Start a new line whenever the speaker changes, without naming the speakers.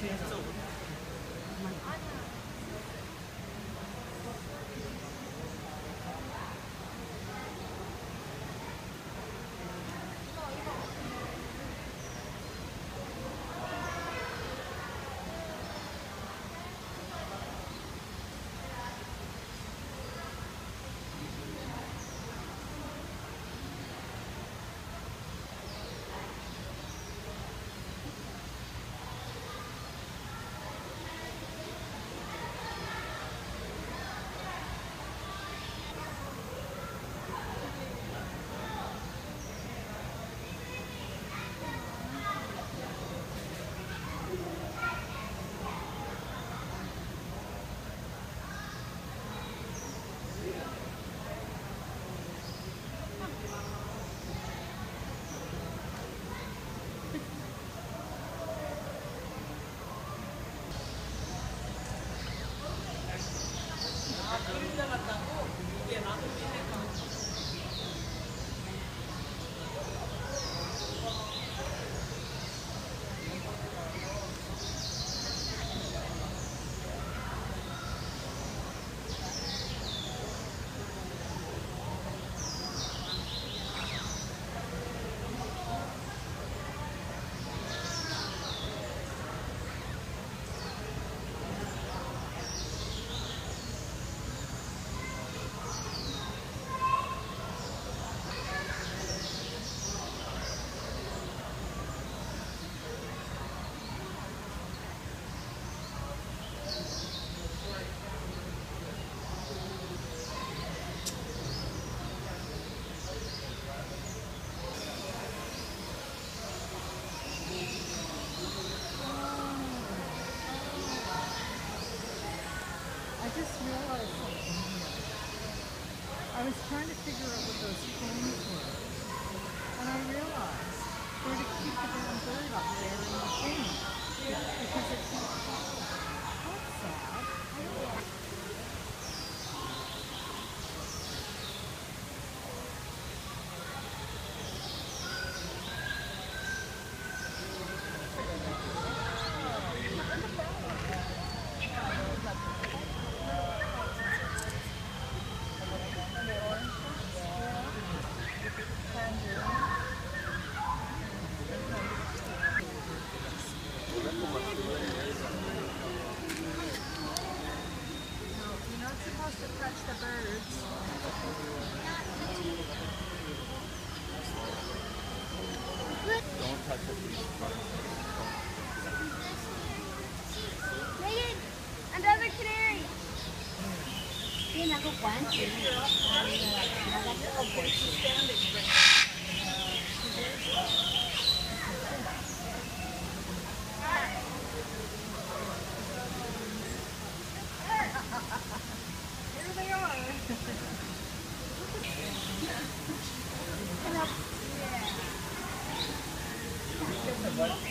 Sí, just realized something here. I was trying to figure out what those cones were, and I realized they're to keep the damn bird up there in the thing because it
Megan, another canary. Kwan. Nagagawa ko. Right?